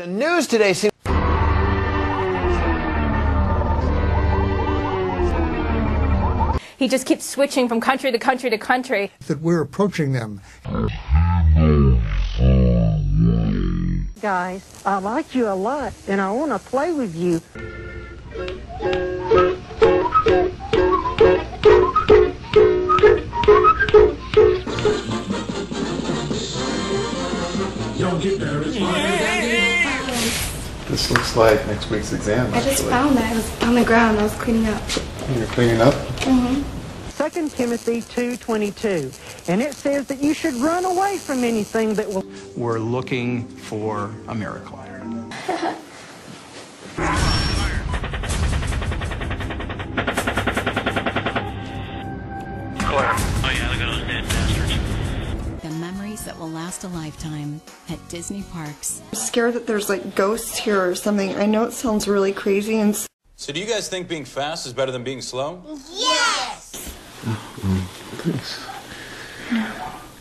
The news today seems. He just keeps switching from country to country to country. that we're approaching them. Guys, I like you a lot and I want to play with you. This looks like next week's exam. I just actually. found that. It was on the ground. I was cleaning up. You're cleaning up? Mm-hmm. 2 Timothy 2.22. And it says that you should run away from anything that will We're looking for a miracle. The memories that will last a lifetime at Disney parks. I'm scared that there's like ghosts here or something. I know it sounds really crazy and So do you guys think being fast is better than being slow? Yes! Mm, mm, thanks.